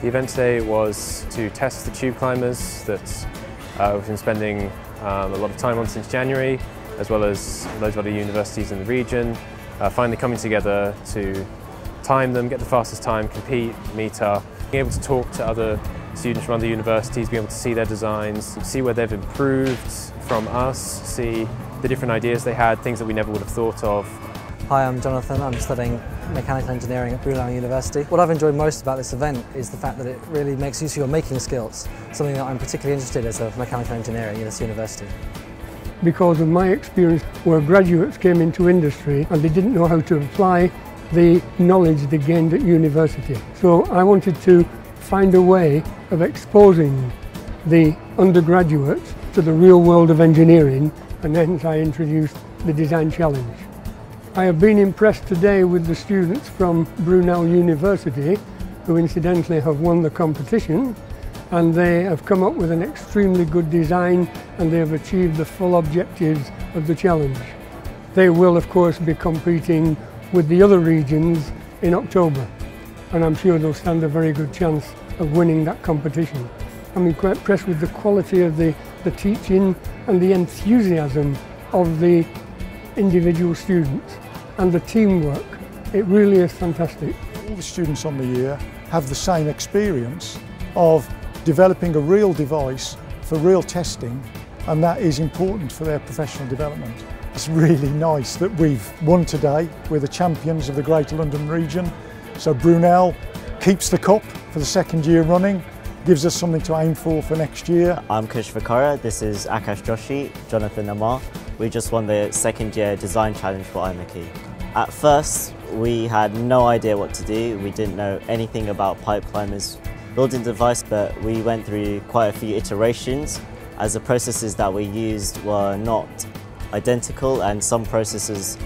The event today was to test the tube climbers that uh, we've been spending um, a lot of time on since January, as well as loads of other universities in the region, uh, finally coming together to time them, get the fastest time, compete, meet up, being able to talk to other students from other universities, being able to see their designs, see where they've improved from us, see the different ideas they had, things that we never would have thought of. Hi, I'm Jonathan. I'm studying mechanical engineering at Brunel University. What I've enjoyed most about this event is the fact that it really makes use of your making skills, something that I'm particularly interested in as a mechanical engineer at this university. Because of my experience where graduates came into industry and they didn't know how to apply the knowledge they gained at university. So I wanted to find a way of exposing the undergraduates to the real world of engineering and hence I introduced the Design Challenge. I have been impressed today with the students from Brunel University who incidentally have won the competition and they have come up with an extremely good design and they have achieved the full objectives of the challenge. They will of course be competing with the other regions in October and I'm sure they'll stand a very good chance of winning that competition. I'm quite impressed with the quality of the, the teaching and the enthusiasm of the individual students and the teamwork. It really is fantastic. All the students on the year have the same experience of developing a real device for real testing and that is important for their professional development. It's really nice that we've won today. We're the champions of the Greater London region. So Brunel keeps the cup for the second year running, gives us something to aim for for next year. I'm Kush Vakara, this is Akash Joshi, Jonathan Amar. We just won the second year design challenge for IMechE. At first, we had no idea what to do. We didn't know anything about pipe climbers building device, but we went through quite a few iterations as the processes that we used were not identical and some processes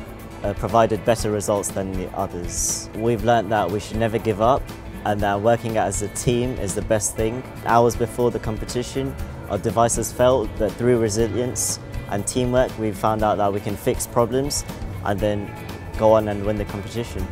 uh, provided better results than the others. We've learnt that we should never give up and that working as a team is the best thing. Hours before the competition, our devices failed, but through resilience and teamwork, we found out that we can fix problems and then go on and win the competition.